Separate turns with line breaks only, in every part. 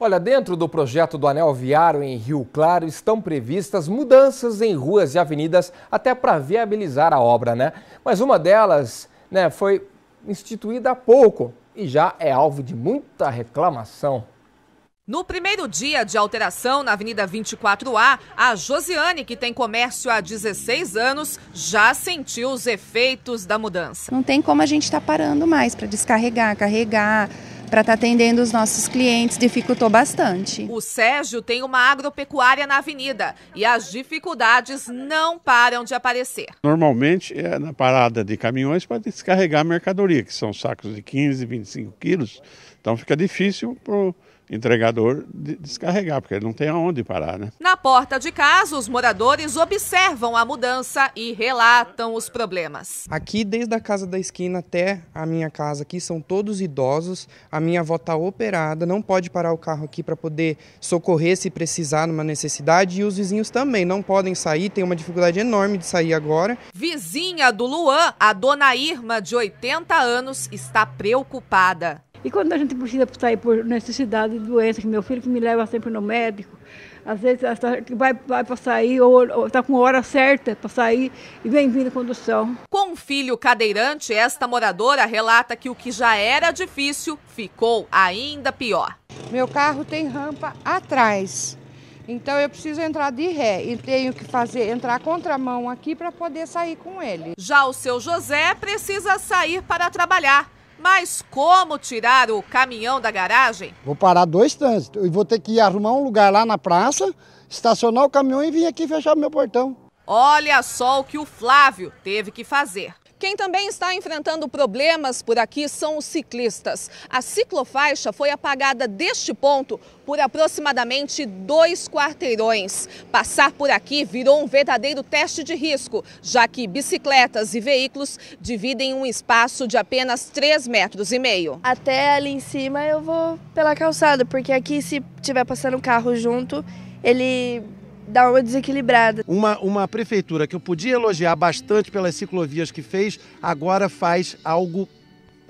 Olha, dentro do projeto do Anel Viário em Rio Claro estão previstas mudanças em ruas e avenidas até para viabilizar a obra, né? Mas uma delas né, foi instituída há pouco e já é alvo de muita reclamação.
No primeiro dia de alteração na Avenida 24A, a Josiane, que tem comércio há 16 anos, já sentiu os efeitos da mudança.
Não tem como a gente estar tá parando mais para descarregar, carregar, para estar tá atendendo os nossos clientes dificultou bastante.
O Sérgio tem uma agropecuária na avenida e as dificuldades não param de aparecer.
Normalmente é na parada de caminhões para descarregar mercadoria, que são sacos de 15, 25 quilos. Então fica difícil para o entregador descarregar, porque ele não tem aonde parar, né?
Na porta de casa, os moradores observam a mudança e relatam os problemas.
Aqui, desde a casa da esquina até a minha casa aqui, são todos idosos. A minha avó está operada, não pode parar o carro aqui para poder socorrer se precisar numa necessidade. E os vizinhos também não podem sair, tem uma dificuldade enorme de sair agora.
Vizinha do Luan, a dona Irma, de 80 anos, está preocupada.
E quando a gente precisa sair por necessidade de doença, que meu filho que me leva sempre no médico, às vezes vai, vai para sair ou está com hora certa para sair e vem vindo condução.
Com um filho cadeirante, esta moradora relata que o que já era difícil ficou ainda pior.
Meu carro tem rampa atrás. Então eu preciso entrar de ré e tenho que fazer entrar contramão aqui para poder sair com ele.
Já o seu José precisa sair para trabalhar mas como tirar o caminhão da garagem?
Vou parar dois trânsitos e vou ter que ir arrumar um lugar lá na praça, estacionar o caminhão e vir aqui fechar meu portão.
Olha só o que o Flávio teve que fazer. Quem também está enfrentando problemas por aqui são os ciclistas. A ciclofaixa foi apagada deste ponto por aproximadamente dois quarteirões. Passar por aqui virou um verdadeiro teste de risco, já que bicicletas e veículos dividem um espaço de apenas 3 metros e meio.
Até ali em cima eu vou pela calçada, porque aqui se tiver passando um carro junto, ele dá uma desequilibrada.
Uma, uma prefeitura que eu podia elogiar bastante pelas ciclovias que fez, agora faz algo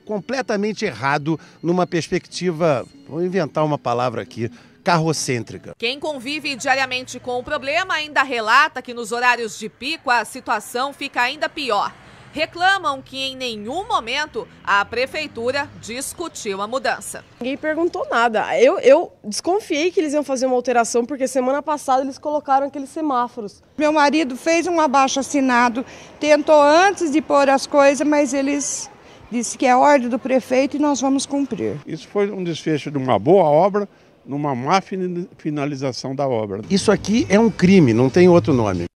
completamente errado numa perspectiva, vou inventar uma palavra aqui, carrocêntrica.
Quem convive diariamente com o problema ainda relata que nos horários de pico a situação fica ainda pior reclamam que em nenhum momento a prefeitura discutiu a mudança.
Ninguém perguntou nada. Eu, eu desconfiei que eles iam fazer uma alteração porque semana passada eles colocaram aqueles semáforos.
Meu marido fez um abaixo assinado, tentou antes de pôr as coisas, mas eles disse que é ordem do prefeito e nós vamos cumprir.
Isso foi um desfecho de uma boa obra, numa má finalização da obra.
Isso aqui é um crime, não tem outro nome.